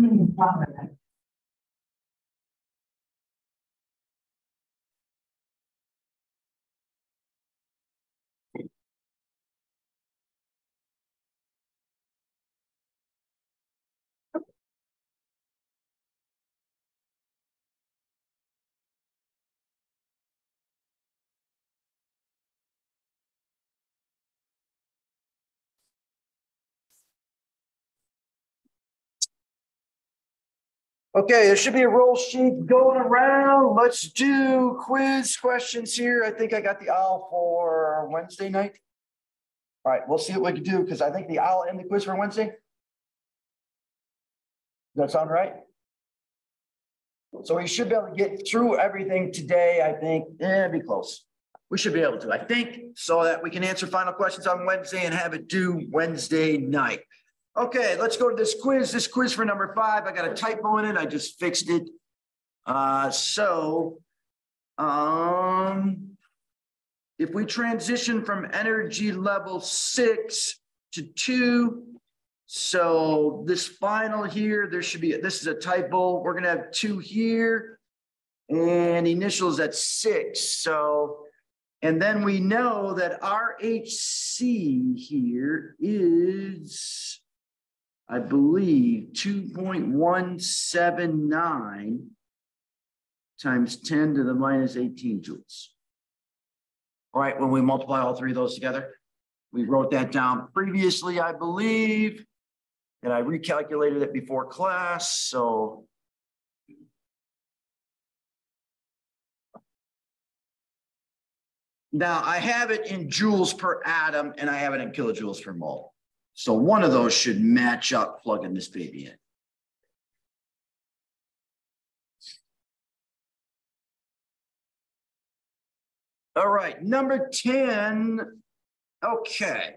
I mean. Okay, there should be a roll sheet going around. Let's do quiz questions here. I think I got the owl for Wednesday night. All right, we'll see what we can do because I think the owl and the quiz for Wednesday. Does that sound right? So we should be able to get through everything today. I think, yeah, be close. We should be able to, I think, so that we can answer final questions on Wednesday and have it due Wednesday night. Okay, let's go to this quiz. This quiz for number five, I got a typo in it. I just fixed it. Uh, so, um, if we transition from energy level six to two, so this final here, there should be, this is a typo. We're gonna have two here and initials at six. So, and then we know that RHC here is I believe, 2.179 times 10 to the minus 18 joules. All right, when we multiply all three of those together, we wrote that down previously, I believe, and I recalculated it before class, so. Now I have it in joules per atom and I have it in kilojoules per mole. So one of those should match up plugging this baby in. All right, number 10. Okay,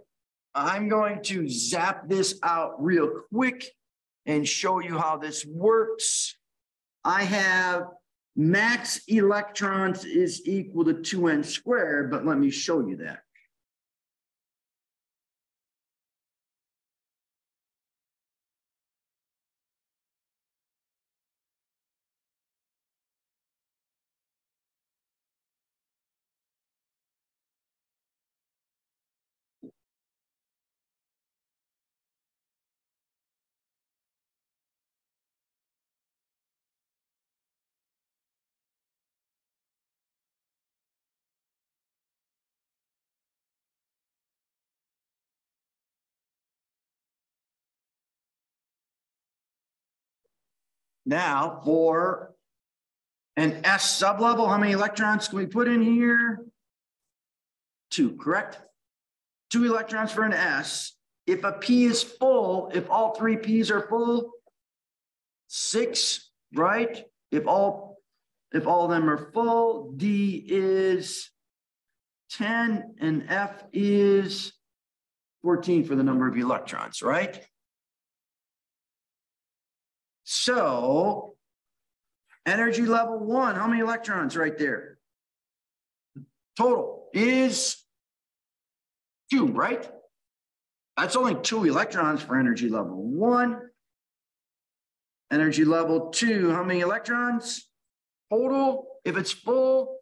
I'm going to zap this out real quick and show you how this works. I have max electrons is equal to 2n squared, but let me show you that. Now for an S sublevel, how many electrons can we put in here? Two, correct? Two electrons for an S. If a P is full, if all three P's are full, six, right? If all if all of them are full, D is 10 and F is 14 for the number of electrons, right? So energy level one, how many electrons right there? Total is two, right? That's only two electrons for energy level one. Energy level two, how many electrons? Total, if it's full,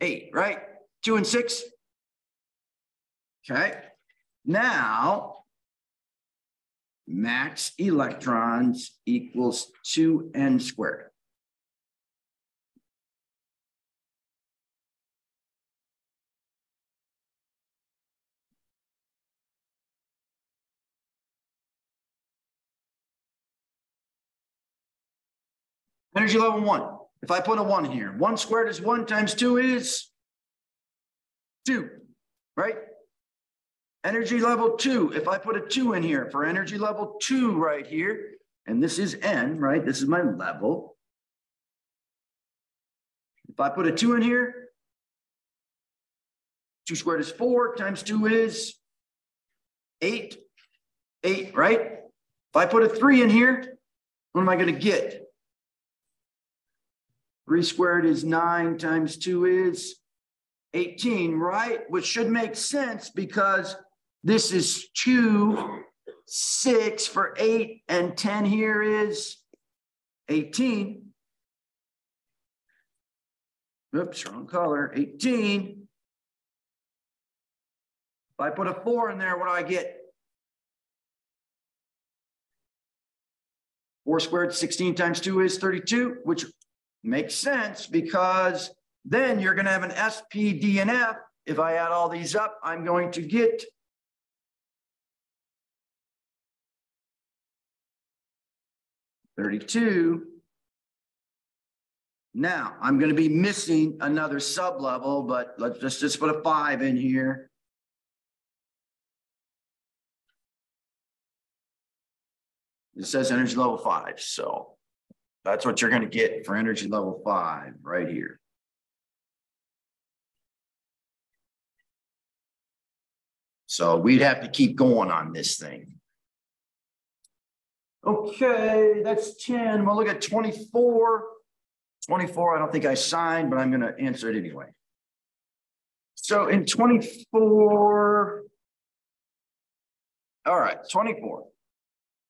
eight, right? Two and six. Okay. Now, max electrons equals 2n squared. Energy level one. If I put a one here, one squared is one times two is two, right? Energy level two, if I put a two in here for energy level two right here, and this is N, right? This is my level. If I put a two in here, two squared is four times two is eight, eight, right? If I put a three in here, what am I gonna get? Three squared is nine times two is 18, right? Which should make sense because this is two six for eight and 10 here is 18. Oops, wrong color, 18. If I put a four in there, what do I get? Four squared, 16 times two is 32, which makes sense because then you're gonna have an SP, D, and F. If I add all these up, I'm going to get Thirty-two. Now, I'm gonna be missing another sub-level, but let's just, just put a five in here. It says energy level five, so that's what you're gonna get for energy level five right here. So we'd have to keep going on this thing. Okay, that's 10. We'll look at 24. 24, I don't think I signed, but I'm going to answer it anyway. So in 24, all right, 24.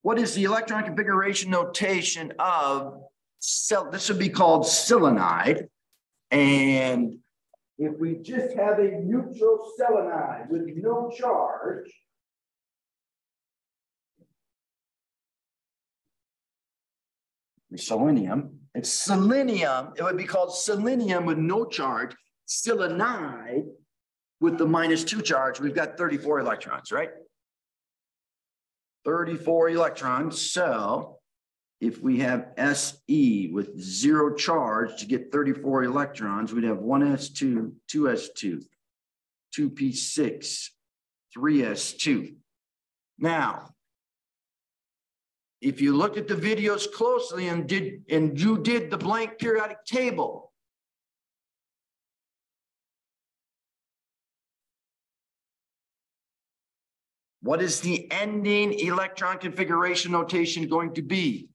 What is the electron configuration notation of cell? This would be called selenide. And if we just have a neutral selenide with no charge, selenium. It's selenium. It would be called selenium with no charge, selenide with the minus two charge. We've got 34 electrons, right? 34 electrons. So if we have Se with zero charge to get 34 electrons, we'd have 1s2, 2s2, 2p6, 3s2. Now, if you looked at the videos closely and did and you did the blank periodic table, what is the ending electron configuration notation going to be?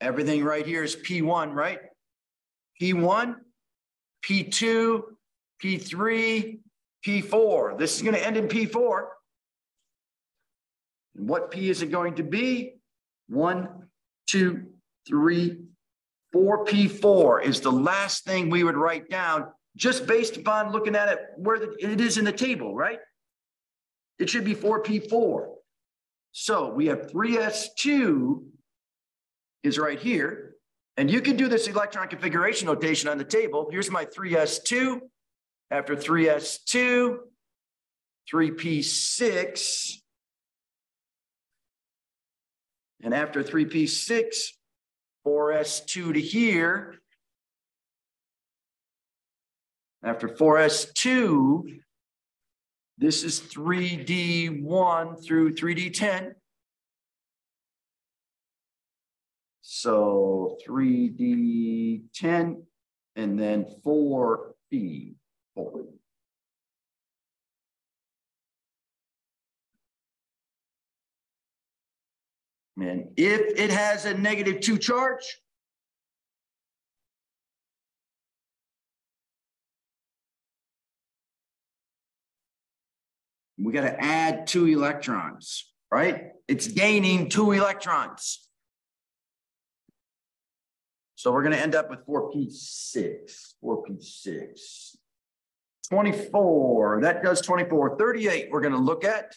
Everything right here is P1, right? P1, P2, P3, P4. This is going to end in P4. And what P is it going to be? One, two, three, four P4 is the last thing we would write down just based upon looking at it where the, it is in the table, right? It should be 4P4. So we have 3S2 is right here. And you can do this electron configuration notation on the table. Here's my 3S2. After 3S2, 3P6, and after 3P6, 4S2 to here. After 4S2, this is 3D1 through 3D10. So 3D10 and then 4P. 4. And if it has a negative two charge, we got to add two electrons, right? It's gaining two electrons. So we're going to end up with 4p6, 4p6. 24, that does 24. 38, we're going to look at.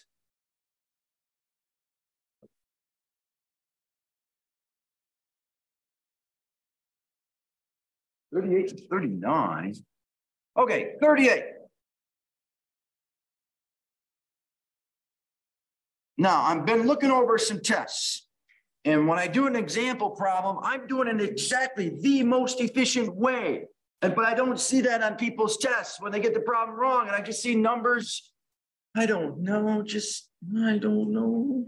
38 to 39. Okay, 38. Now, I've been looking over some tests. And when I do an example problem, I'm doing it exactly the most efficient way. And, but I don't see that on people's tests when they get the problem wrong. And I just see numbers. I don't know, just, I don't know.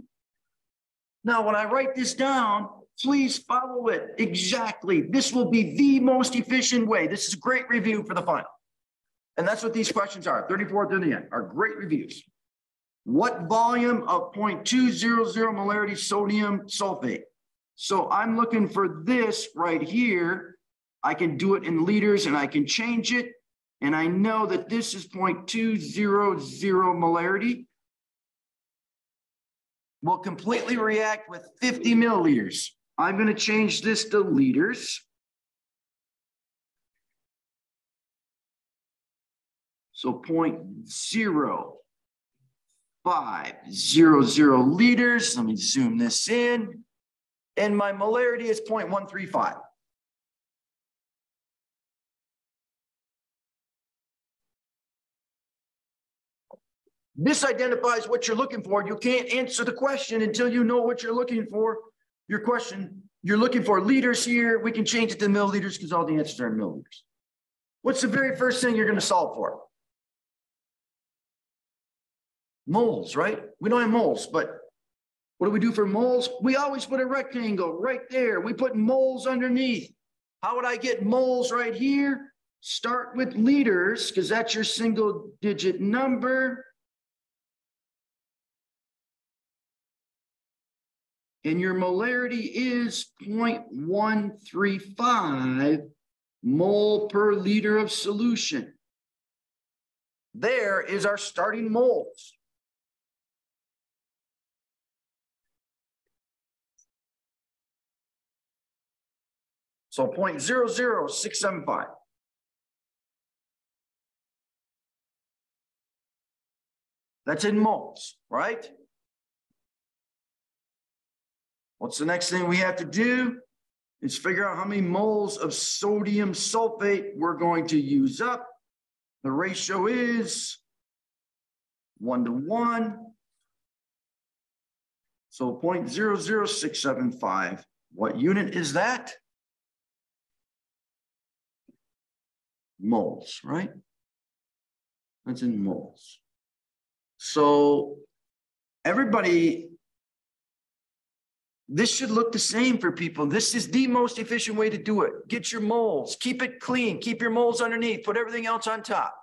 Now, when I write this down, Please follow it exactly. This will be the most efficient way. This is a great review for the final. And that's what these questions are. 34 to the end are great reviews. What volume of 0.200 molarity sodium sulfate? So I'm looking for this right here. I can do it in liters and I can change it. And I know that this is 0.200 molarity. will completely react with 50 milliliters. I'm going to change this to liters. So point zero five zero zero liters. Let me zoom this in. And my molarity is 0.135. This identifies what you're looking for. You can't answer the question until you know what you're looking for. Your question, you're looking for liters here. We can change it to milliliters because all the answers are in milliliters. What's the very first thing you're going to solve for? Moles, right? We don't have moles, but what do we do for moles? We always put a rectangle right there. We put moles underneath. How would I get moles right here? Start with liters because that's your single digit number. And your molarity is 0.135 mole per liter of solution. There is our starting moles. So 0.00675. That's in moles, right? What's the next thing we have to do? Is figure out how many moles of sodium sulfate we're going to use up. The ratio is one to one. So 0.00675. What unit is that? moles, right? That's in moles. So everybody, this should look the same for people. This is the most efficient way to do it. Get your moles, keep it clean, keep your moles underneath, put everything else on top.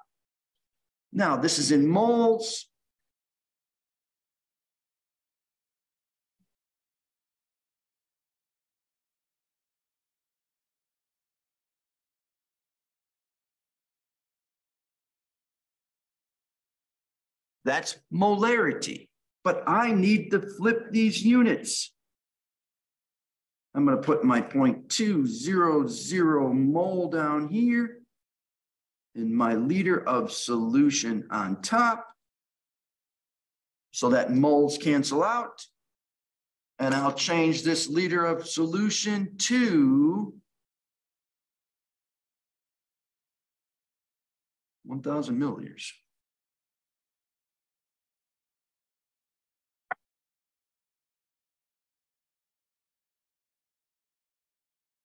Now, this is in moles. That's molarity. But I need to flip these units. I'm going to put my 0.200 mole down here and my liter of solution on top so that moles cancel out. And I'll change this liter of solution to 1,000 milliliters.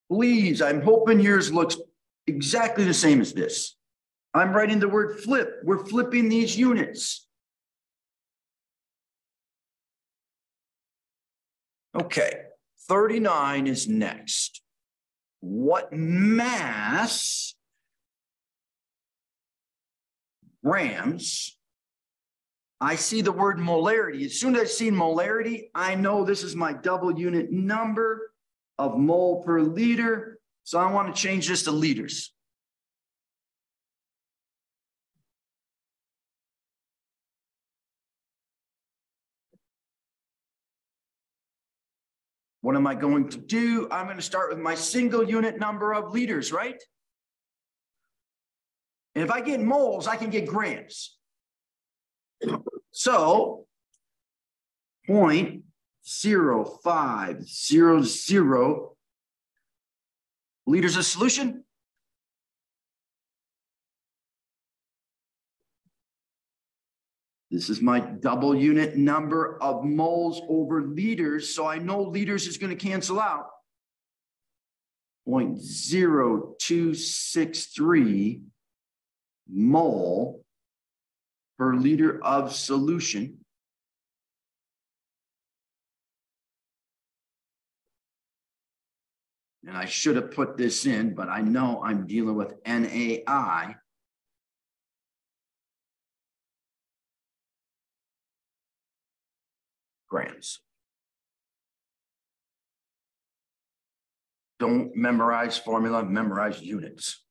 Please, I'm hoping yours looks exactly the same as this. I'm writing the word flip. We're flipping these units. Okay, 39 is next. What mass grams? I see the word molarity. As soon as I see molarity, I know this is my double unit number of mole per liter. So I want to change this to liters. What am I going to do? I'm going to start with my single unit number of liters, right? And if I get moles, I can get grams. So point zero five zero zero liters of solution. This is my double unit number of moles over liters. So I know liters is going to cancel out. 0.0263 mole per liter of solution. And I should have put this in, but I know I'm dealing with NAI. Grams. Don't memorize formula, memorize units.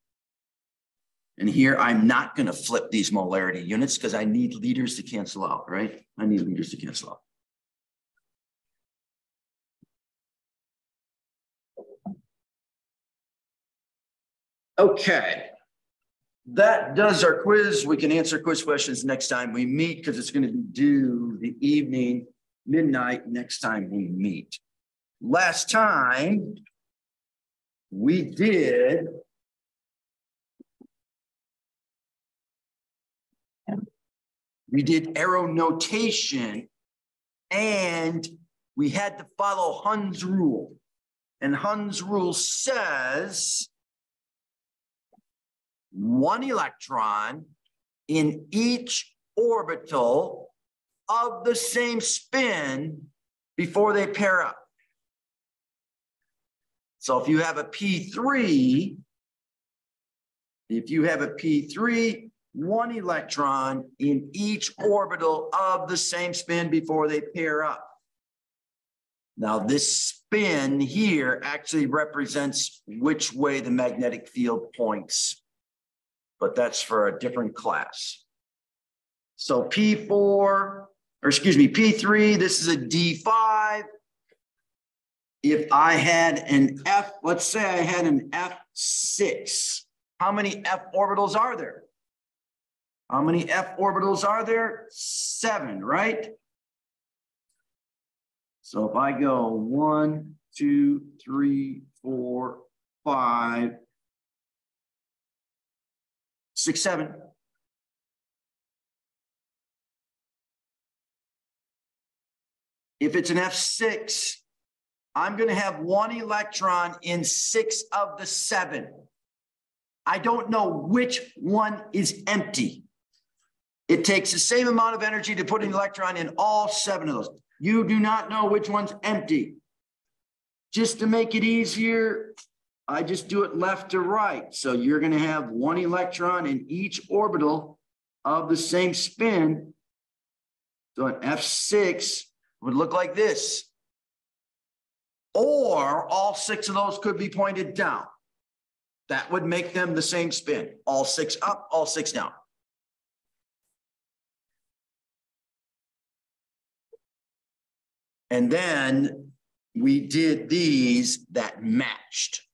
And here I'm not going to flip these molarity units because I need liters to cancel out, right? I need liters to cancel out. Okay. That does our quiz. We can answer quiz questions next time we meet because it's going to be due the evening, midnight next time we meet. Last time we did we did arrow notation and we had to follow Hund's rule. And Hund's rule says one electron in each orbital of the same spin before they pair up. So if you have a P3, if you have a P3, one electron in each orbital of the same spin before they pair up. Now, this spin here actually represents which way the magnetic field points, but that's for a different class. So P4, or excuse me, P3, this is a D5. If I had an F, let's say I had an F6, how many F orbitals are there? How many F orbitals are there? Seven, right? So if I go one, two, three, four, five, six, seven. If it's an F6, I'm going to have one electron in six of the seven. I don't know which one is empty. It takes the same amount of energy to put an electron in all seven of those. You do not know which one's empty. Just to make it easier, I just do it left to right. So you're going to have one electron in each orbital of the same spin. So an F6 would look like this. Or all six of those could be pointed down. That would make them the same spin. All six up, all six down. And then we did these that matched.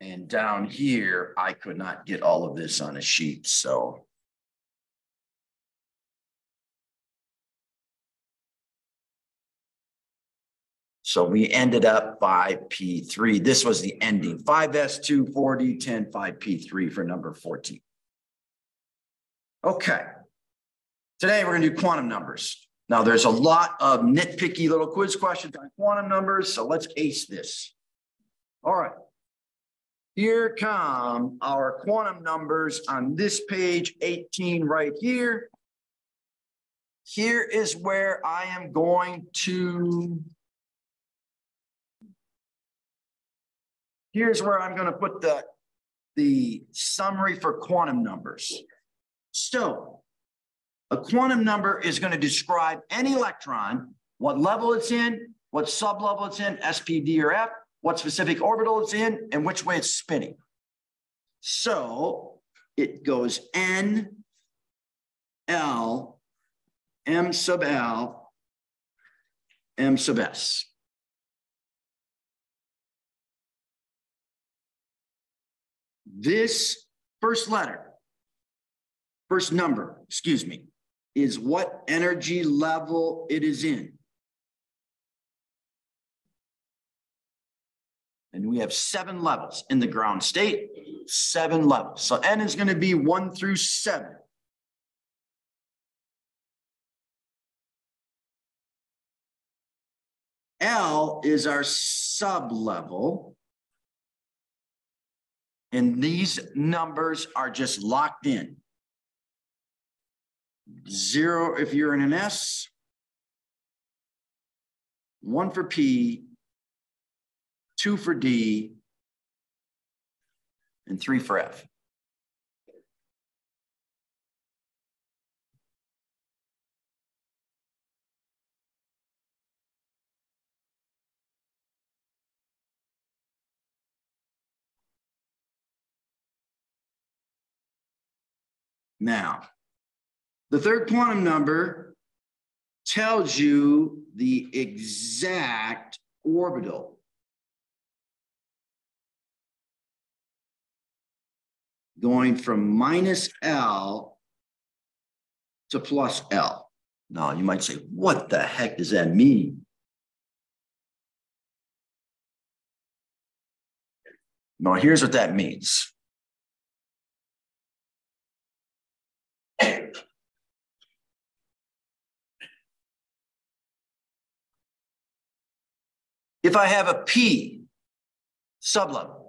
And down here, I could not get all of this on a sheet, so. So we ended up by P3. This was the ending, 5S2, 4D10, 5P3 for number 14. Okay. Today, we're going to do quantum numbers. Now, there's a lot of nitpicky little quiz questions on quantum numbers, so let's ace this. All right. Here come our quantum numbers on this page 18 right here. Here is where I am going to, here's where I'm going to put the, the summary for quantum numbers. So a quantum number is going to describe any electron, what level it's in, what sublevel it's in, S, P, D, or F, what specific orbital it's in, and which way it's spinning. So it goes N, L, M sub L, M sub S. This first letter, first number, excuse me, is what energy level it is in. And we have seven levels in the ground state, seven levels. So N is going to be one through seven. L is our sub level. And these numbers are just locked in zero if you're in an S, one for P, two for D, and three for F. Now, the third quantum number tells you the exact orbital. Going from minus L to plus L. Now you might say, what the heck does that mean? Now here's what that means. If I have a P sublevel,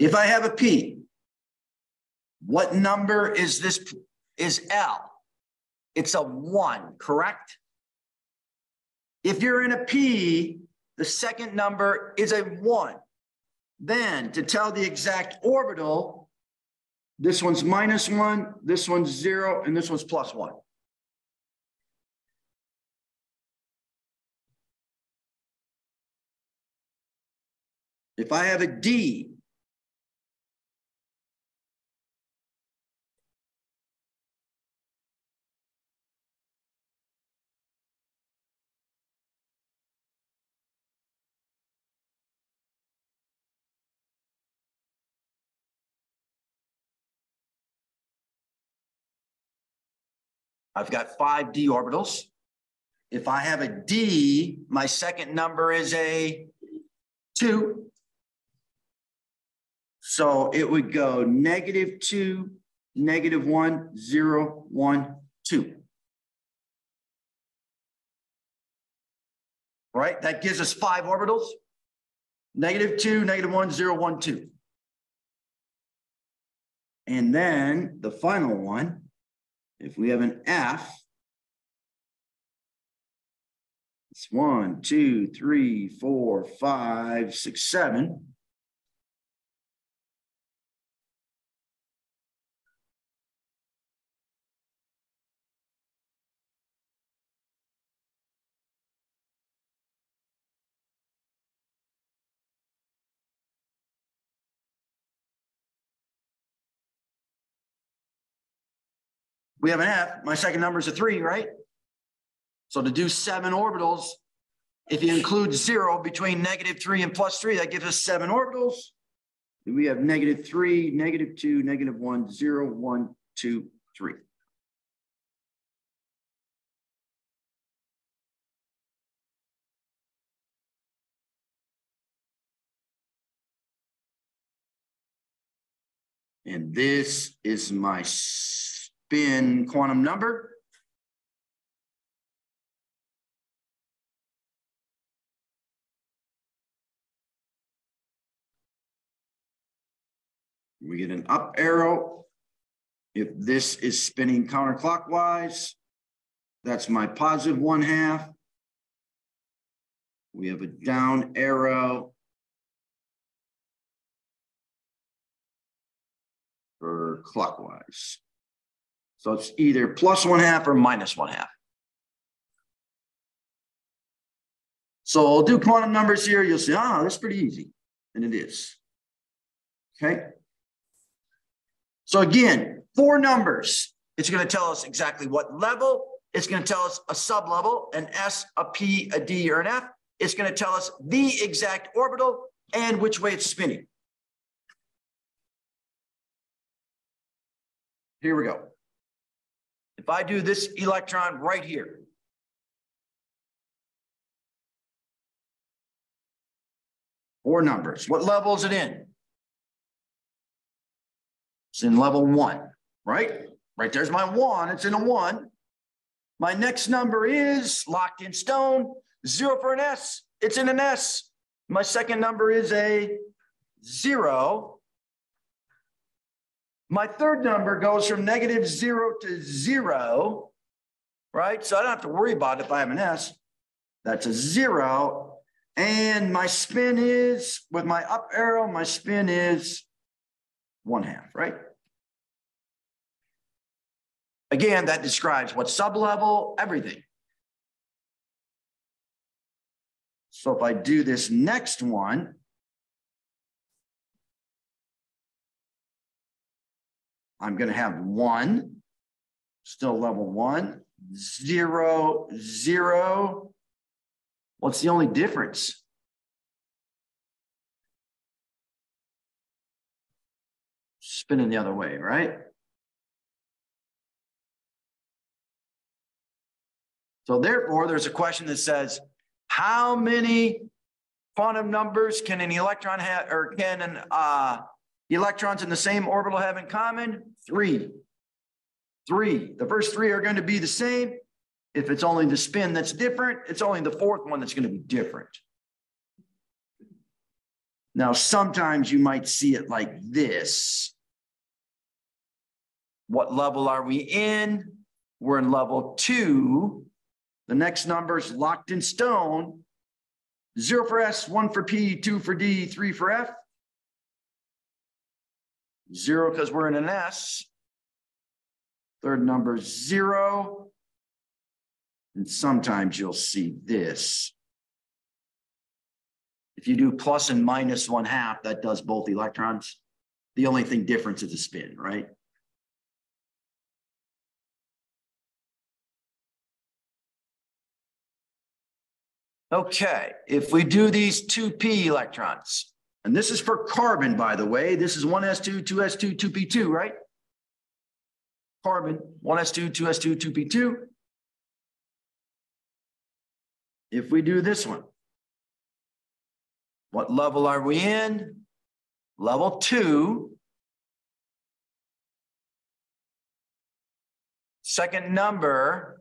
if I have a P, what number is this? Is L? It's a one, correct? If you're in a P, the second number is a one. Then to tell the exact orbital, this one's minus one, this one's zero, and this one's plus one. If I have a D, I've got five d orbitals. If I have a d, my second number is a two. So it would go negative two, negative one, zero, one, two. Right? That gives us five orbitals. Negative two, negative one, zero, one, two. And then the final one, if we have an F, it's one, two, three, four, five, six, seven. We have an F. My second number is a three, right? So to do seven orbitals, if you include zero between negative three and plus three, that gives us seven orbitals. We have negative three, negative two, negative one, zero, one, two, three. And this is my spin quantum number. We get an up arrow. If this is spinning counterclockwise, that's my positive one half. We have a down arrow for clockwise. So it's either plus one half or minus one half. So I'll do quantum numbers here. You'll see, ah, that's pretty easy. And it is. Okay. So again, four numbers. It's going to tell us exactly what level. It's going to tell us a sublevel, an S, a P, a D, or an F. It's going to tell us the exact orbital and which way it's spinning. Here we go. If I do this electron right here, four numbers, what level is it in? It's in level one, right? Right there's my one, it's in a one. My next number is locked in stone, zero for an S, it's in an S. My second number is a zero. My third number goes from negative zero to zero, right? So I don't have to worry about it if I have an S. That's a zero. And my spin is, with my up arrow, my spin is one half, right? Again, that describes what sublevel, everything. So if I do this next one, I'm going to have one, still level one, zero, zero. What's the only difference? Spinning the other way, right? So therefore, there's a question that says, how many quantum numbers can an electron have, or can an uh, electrons in the same orbital have in common? Three. Three. The first three are going to be the same. If it's only the spin that's different, it's only the fourth one that's going to be different. Now, sometimes you might see it like this. What level are we in? We're in level two. The next number is locked in stone. Zero for S, one for P, two for D, three for F. Zero because we're in an S. Third number zero. And sometimes you'll see this. If you do plus and minus one half, that does both electrons. The only thing difference is the spin, right? Okay, if we do these 2p electrons, and this is for carbon, by the way, this is 1s2, 2s2, 2p2, right? Carbon, 1s2, 2s2, 2p2. If we do this one, what level are we in? Level two. Second number,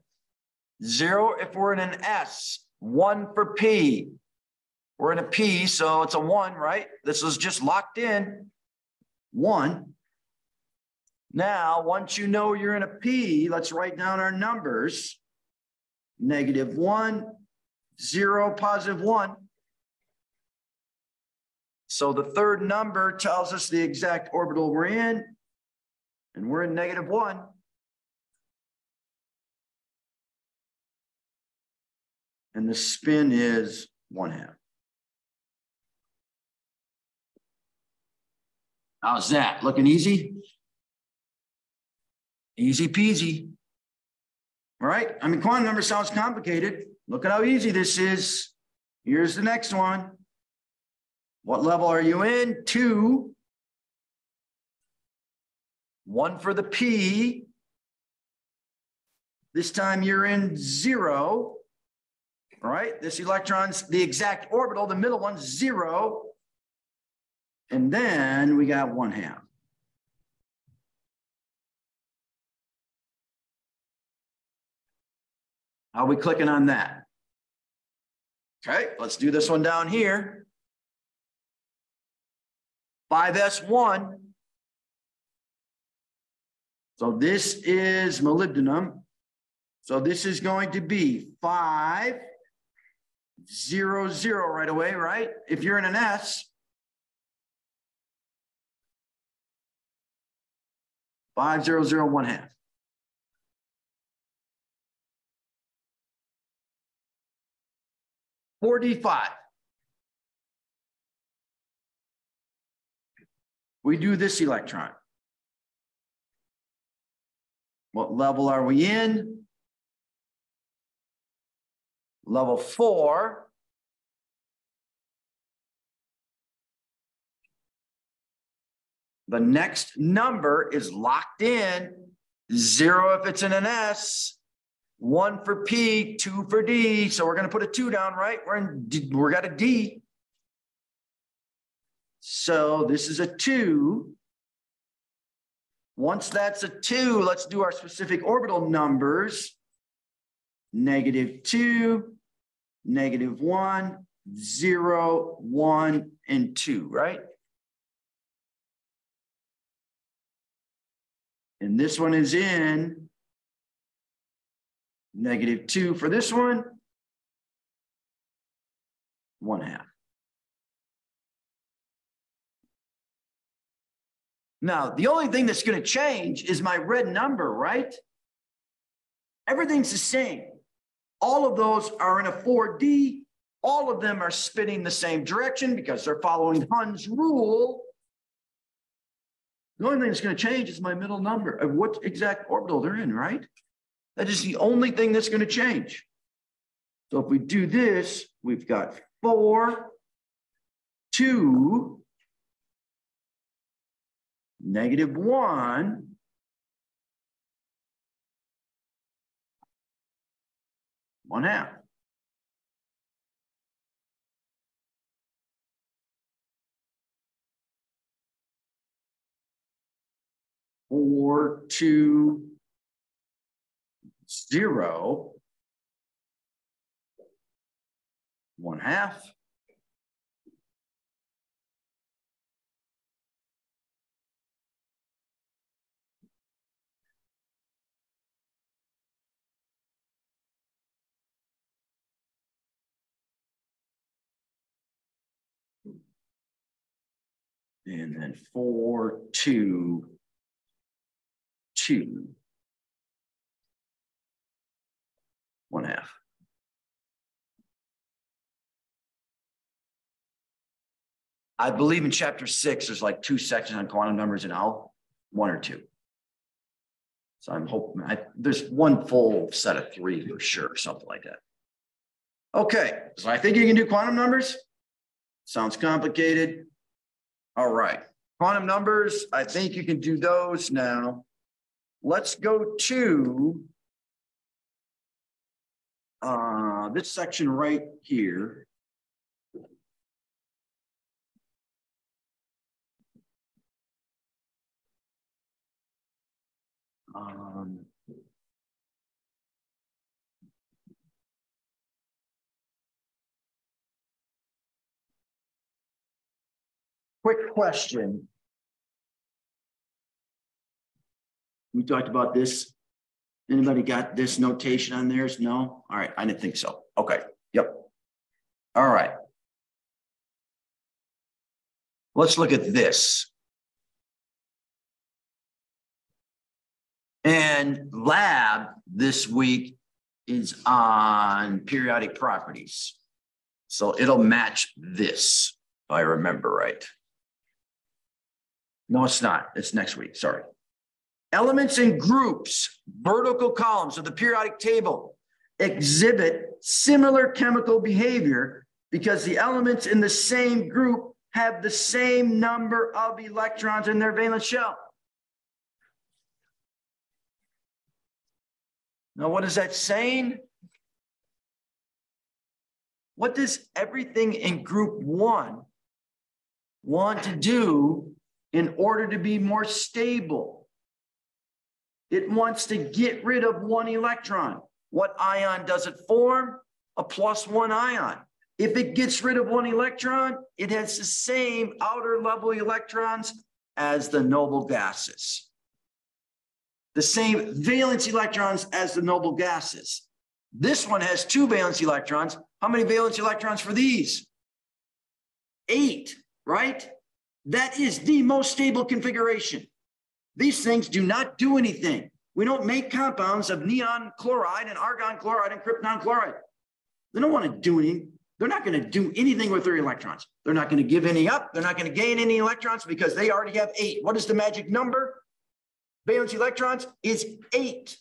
zero if we're in an S, one for P. We're in a P, so it's a one, right? This is just locked in. One. Now, once you know you're in a P, let's write down our numbers. Negative one, zero, positive one. So the third number tells us the exact orbital we're in, and we're in negative one. And the spin is one half. How's that? Looking easy? Easy peasy. All right. I mean, quantum number sounds complicated. Look at how easy this is. Here's the next one. What level are you in? Two. One for the P. This time you're in zero. All right, this electron's the exact orbital, the middle one's zero. And then we got one half. How are we clicking on that? Okay, let's do this one down here. 5S1. So this is molybdenum. So this is going to be 5, 0, 0 right away, right? If you're in an S, five zero zero one half. 45. We do this electron. What level are we in? Level four. The next number is locked in. Zero if it's in an S, one for P, two for D. So we're going to put a two down, right? We're in, D, we got a D. So this is a two. Once that's a two, let's do our specific orbital numbers. Negative two, negative one, zero, one, and two, right? And this one is in negative two for this one, one half. Now, the only thing that's going to change is my red number, right? Everything's the same. All of those are in a 4D. All of them are spinning the same direction because they're following Hund's rule. The only thing that's going to change is my middle number of what exact orbital they're in, right? That is the only thing that's going to change. So if we do this, we've got four, two, negative one, one half. Four, two, zero, one half. And then four, two, two, one half. I believe in chapter six, there's like two sections on quantum numbers and how, one or two. So I'm hoping I, there's one full set of three for sure, something like that. Okay, so I think you can do quantum numbers. Sounds complicated. All right, quantum numbers, I think you can do those now. Let's go to uh, this section right here. Um, quick question. We talked about this. Anybody got this notation on theirs? No? All right, I didn't think so. Okay, yep. All right. Let's look at this. And lab this week is on periodic properties. So it'll match this, if I remember right. No, it's not. It's next week. Sorry. Elements and groups, vertical columns of the periodic table exhibit similar chemical behavior because the elements in the same group have the same number of electrons in their valence shell. Now, what is that saying? What does everything in group one want to do in order to be more stable? It wants to get rid of one electron. What ion does it form? A plus one ion. If it gets rid of one electron, it has the same outer level electrons as the noble gases. The same valence electrons as the noble gases. This one has two valence electrons. How many valence electrons for these? Eight, right? That is the most stable configuration. These things do not do anything. We don't make compounds of neon chloride and argon chloride and krypton chloride. They don't want to do anything. They're not going to do anything with their electrons. They're not going to give any up. They're not going to gain any electrons because they already have eight. What is the magic number? Valence electrons is eight.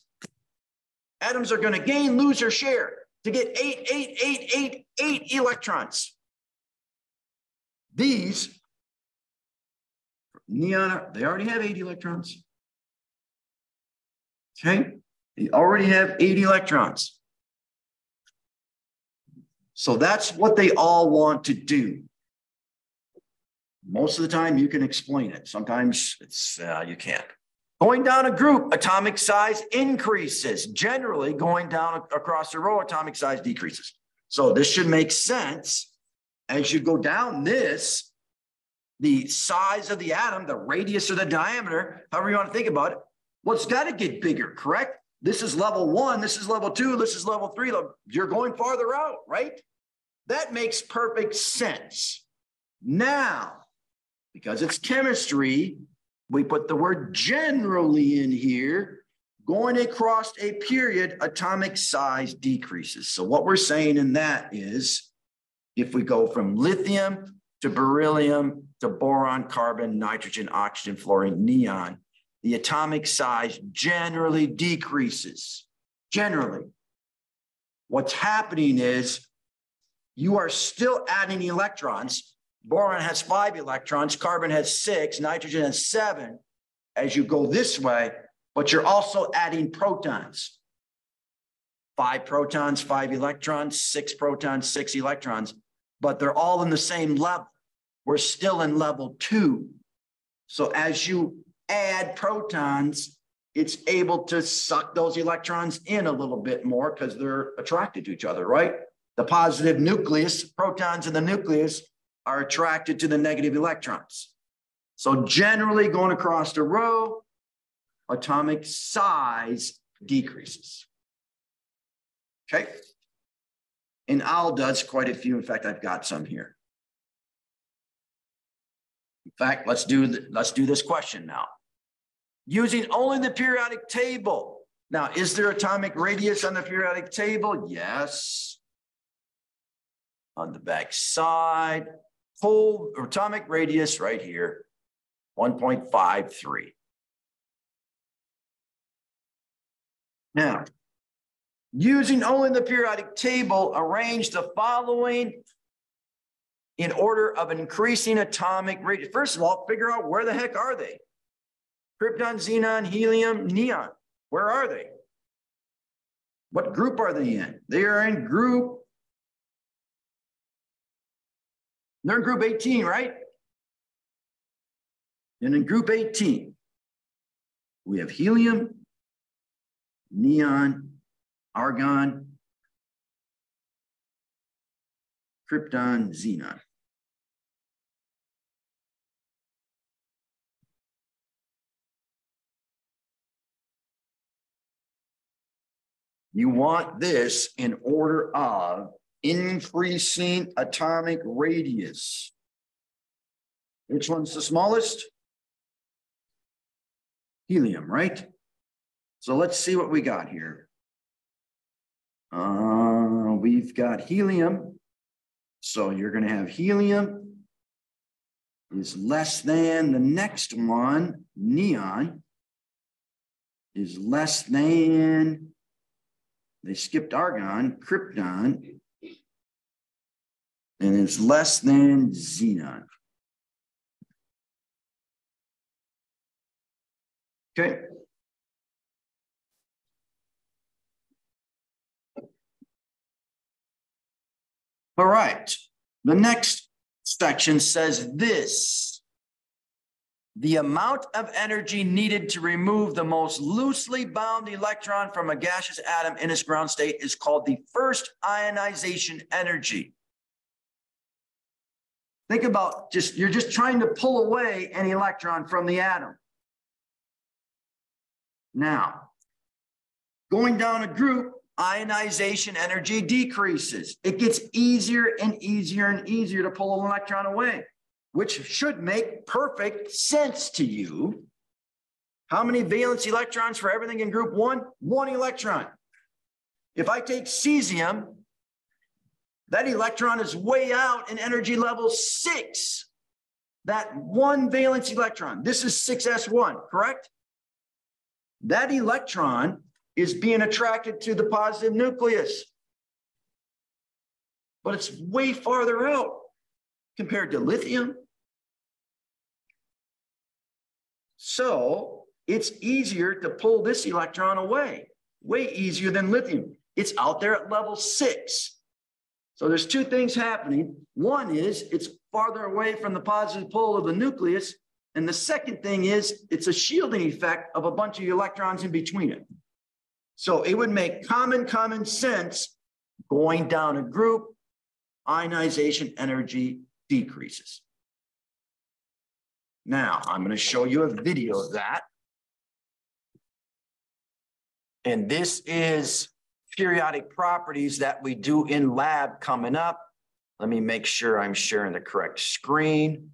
Atoms are going to gain, lose, or share to get eight, eight, eight, eight, eight electrons. These neon, they already have 80 electrons. Okay, they already have 80 electrons. So that's what they all want to do. Most of the time, you can explain it. Sometimes it's uh, you can't. Going down a group, atomic size increases. Generally, going down across the row, atomic size decreases. So this should make sense. As you go down this, the size of the atom, the radius or the diameter, however you want to think about it, well, it's got to get bigger, correct? This is level one, this is level two, this is level three. You're going farther out, right? That makes perfect sense. Now, because it's chemistry, we put the word generally in here. Going across a period, atomic size decreases. So what we're saying in that is if we go from lithium to beryllium to boron, carbon, nitrogen, oxygen, fluorine, neon, the atomic size generally decreases. generally. What's happening is you are still adding electrons. Boron has five electrons, carbon has six, nitrogen has seven as you go this way, but you're also adding protons. Five protons, five electrons, six protons, six electrons, but they're all in the same level. We're still in level two. So as you add protons, it's able to suck those electrons in a little bit more because they're attracted to each other, right? The positive nucleus, protons in the nucleus are attracted to the negative electrons. So generally going across the row, atomic size decreases. Okay. And Al does quite a few. In fact, I've got some here. Fact, let's do, let's do this question now using only the periodic table. Now, is there atomic radius on the periodic table? Yes. On the back side, whole atomic radius right here, 1.53. Now, using only the periodic table, arrange the following in order of increasing atomic radius. First of all, figure out where the heck are they? Krypton, xenon, helium, neon. Where are they? What group are they in? They are in group. They're in group 18, right? And in group 18, we have helium, neon, argon, krypton, xenon. You want this in order of increasing atomic radius. Which one's the smallest? Helium, right? So let's see what we got here. Uh, we've got helium. So you're going to have helium is less than the next one, neon, is less than they skipped argon, krypton, and it's less than xenon. Okay. All right. The next section says this the amount of energy needed to remove the most loosely bound electron from a gaseous atom in its ground state is called the first ionization energy. Think about just, you're just trying to pull away an electron from the atom. Now, going down a group, ionization energy decreases. It gets easier and easier and easier to pull an electron away which should make perfect sense to you. How many valence electrons for everything in group one? One electron. If I take cesium, that electron is way out in energy level six. That one valence electron, this is 6s1, correct? That electron is being attracted to the positive nucleus. But it's way farther out compared to lithium. So it's easier to pull this electron away, way easier than lithium. It's out there at level six. So there's two things happening. One is it's farther away from the positive pole of the nucleus. And the second thing is it's a shielding effect of a bunch of electrons in between it. So it would make common, common sense going down a group, ionization energy decreases. Now, I'm going to show you a video of that. And this is periodic properties that we do in lab coming up. Let me make sure I'm sharing the correct screen.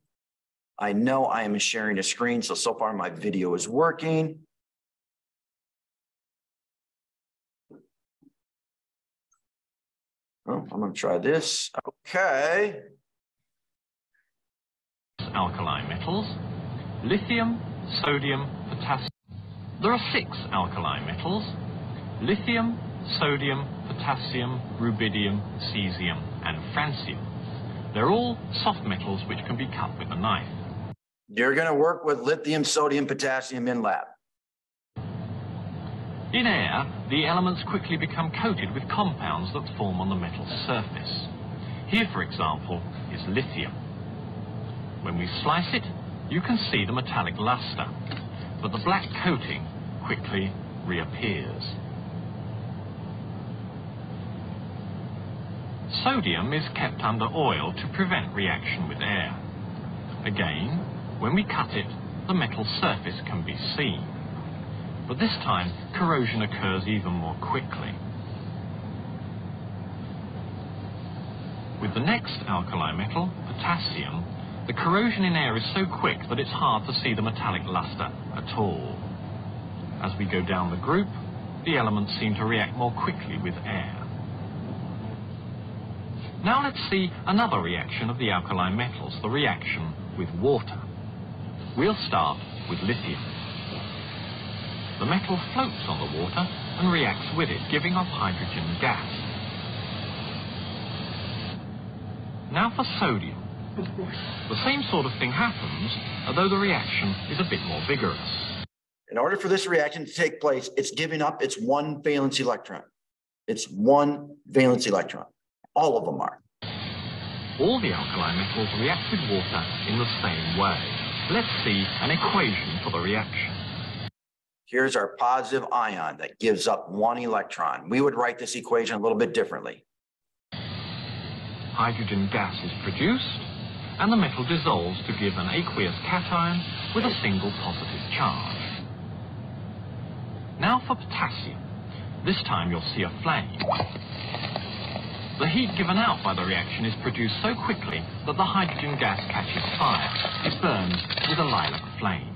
I know I am sharing a screen, so so far my video is working. Oh, I'm going to try this. Okay alkali metals, lithium, sodium, potassium. There are six alkali metals, lithium, sodium, potassium, rubidium, cesium, and francium. They're all soft metals which can be cut with a knife. You're going to work with lithium, sodium, potassium in lab. In air, the elements quickly become coated with compounds that form on the metal's surface. Here, for example, is lithium. When we slice it, you can see the metallic luster, but the black coating quickly reappears. Sodium is kept under oil to prevent reaction with air. Again, when we cut it, the metal surface can be seen. But this time, corrosion occurs even more quickly. With the next alkali metal, potassium, the corrosion in air is so quick that it's hard to see the metallic luster at all. As we go down the group, the elements seem to react more quickly with air. Now let's see another reaction of the alkali metals, the reaction with water. We'll start with lithium. The metal floats on the water and reacts with it, giving off hydrogen gas. Now for sodium. The same sort of thing happens, although the reaction is a bit more vigorous. In order for this reaction to take place, it's giving up its one valence electron. It's one valence electron. All of them are. All the alkali metals react with water in the same way. Let's see an equation for the reaction. Here's our positive ion that gives up one electron. We would write this equation a little bit differently. Hydrogen gas is produced, and the metal dissolves to give an aqueous cation with a single positive charge. Now for potassium. This time you'll see a flame. The heat given out by the reaction is produced so quickly that the hydrogen gas catches fire. It burns with a lilac flame.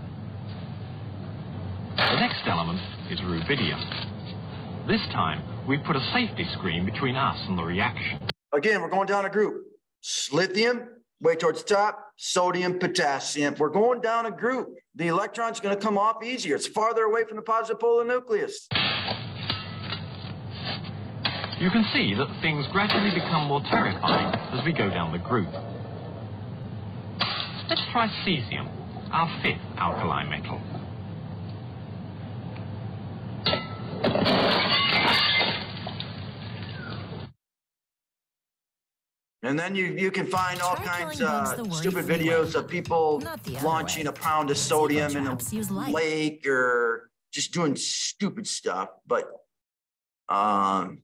The next element is rubidium. This time, we put a safety screen between us and the reaction. Again, we're going down a group. Lithium, way towards the top, sodium, potassium. We're going down a group. The electron's going to come off easier. It's farther away from the positive polar nucleus. You can see that things gradually become more terrifying as we go down the group. Let's try cesium, our fifth alkali metal. And then you, you can find all kinds of stupid videos of people launching way. a pound of sodium in a lake or just doing stupid stuff. But um,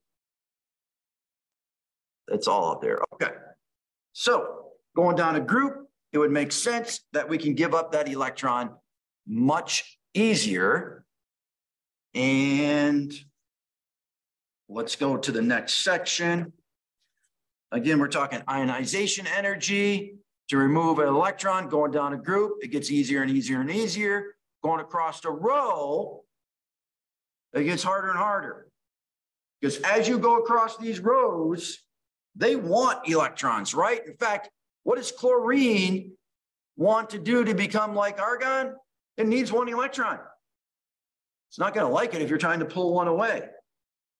that's all out there. Okay. So going down a group, it would make sense that we can give up that electron much easier. And let's go to the next section. Again, we're talking ionization energy to remove an electron going down a group. It gets easier and easier and easier. Going across a row, it gets harder and harder. Because as you go across these rows, they want electrons, right? In fact, what does chlorine want to do to become like argon? It needs one electron. It's not going to like it if you're trying to pull one away.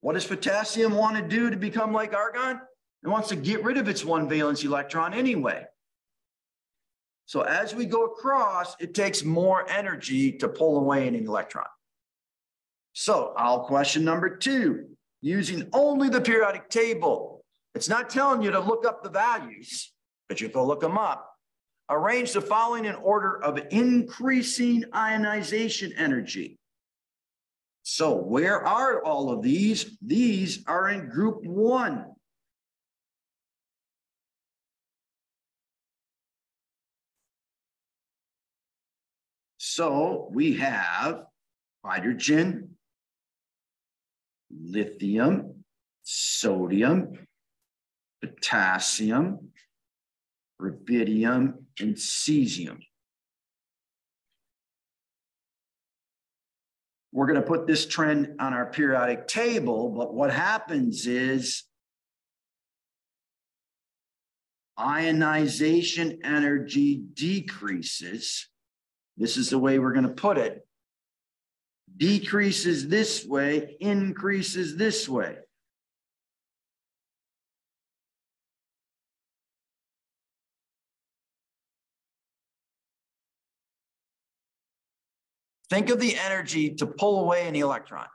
What does potassium want to do to become like argon? It wants to get rid of its one valence electron anyway. So as we go across, it takes more energy to pull away an electron. So I'll question number two, using only the periodic table, it's not telling you to look up the values, but you to look them up. Arrange the following in order of increasing ionization energy. So where are all of these? These are in group one. So we have hydrogen, lithium, sodium, potassium, rubidium, and cesium. We're going to put this trend on our periodic table, but what happens is ionization energy decreases. This is the way we're going to put it. decreases this way, increases this way. Think of the energy to pull away an electron.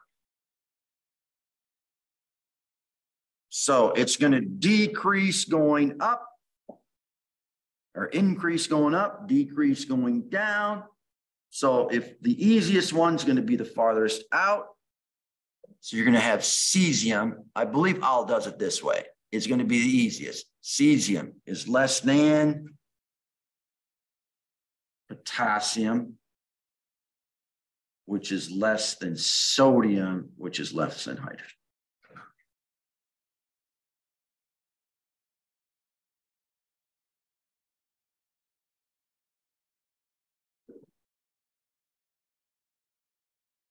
So it's going to decrease going up or increase going up, decrease going down. So if the easiest one's going to be the farthest out, so you're going to have cesium. I believe Al does it this way. It's going to be the easiest. Cesium is less than potassium, which is less than sodium, which is less than hydrogen.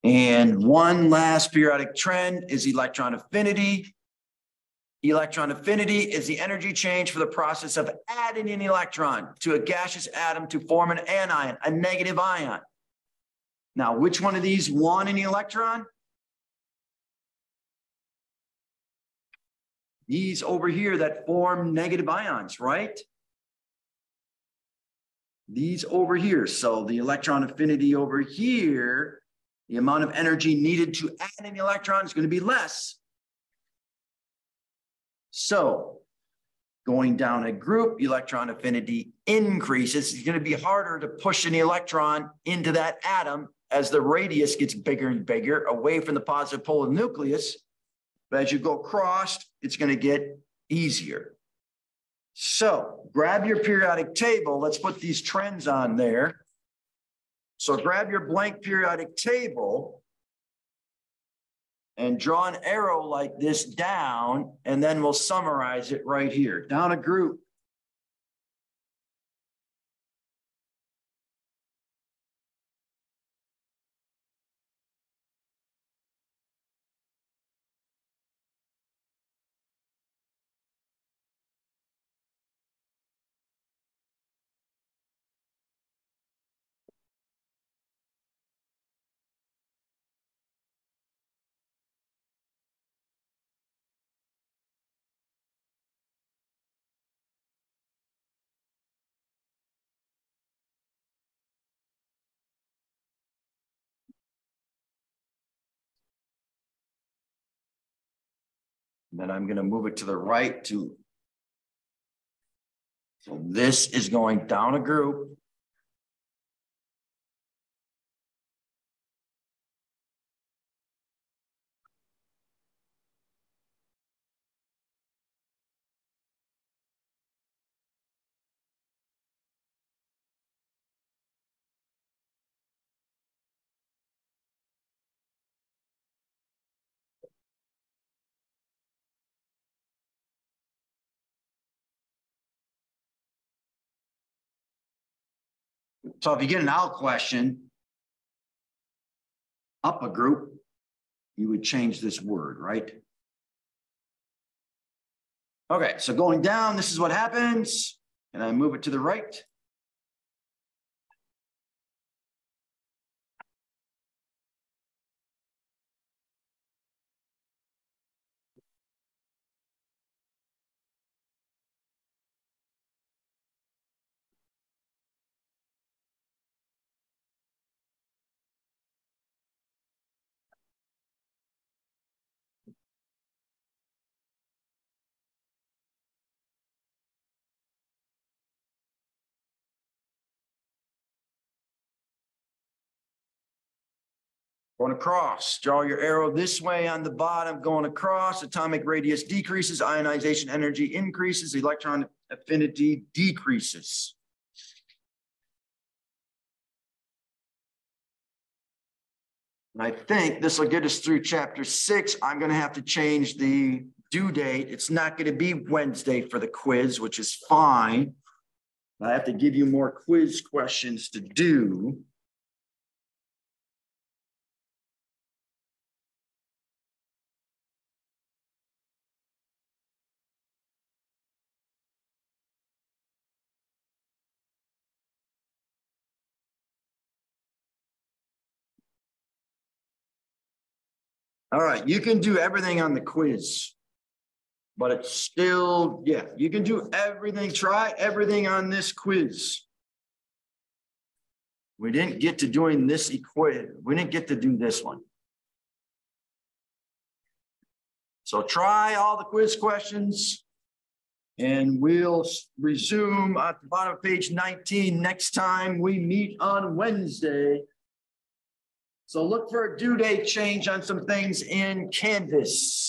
And one last periodic trend is electron affinity. Electron affinity is the energy change for the process of adding an electron to a gaseous atom to form an anion, a negative ion. Now, which one of these won an electron? These over here that form negative ions, right? These over here. So the electron affinity over here the amount of energy needed to add an electron is going to be less. So going down a group, electron affinity increases. It's going to be harder to push an electron into that atom as the radius gets bigger and bigger away from the positive pole of the nucleus. But as you go across, it's going to get easier. So grab your periodic table. Let's put these trends on there. So grab your blank periodic table and draw an arrow like this down, and then we'll summarize it right here. Down a group. Then I'm going to move it to the right to. So this is going down a group. So if you get an out question, up a group, you would change this word, right? Okay, so going down, this is what happens. And I move it to the right. Going across, draw your arrow this way on the bottom, going across, atomic radius decreases, ionization energy increases, electron affinity decreases. And I think this will get us through chapter six. I'm going to have to change the due date. It's not going to be Wednesday for the quiz, which is fine. I have to give you more quiz questions to do. All right, you can do everything on the quiz. But it's still, yeah, you can do everything, try everything on this quiz. We didn't get to doing this equation. We didn't get to do this one. So try all the quiz questions. And we'll resume at the bottom of page 19 next time we meet on Wednesday. So look for a due date change on some things in Canvas.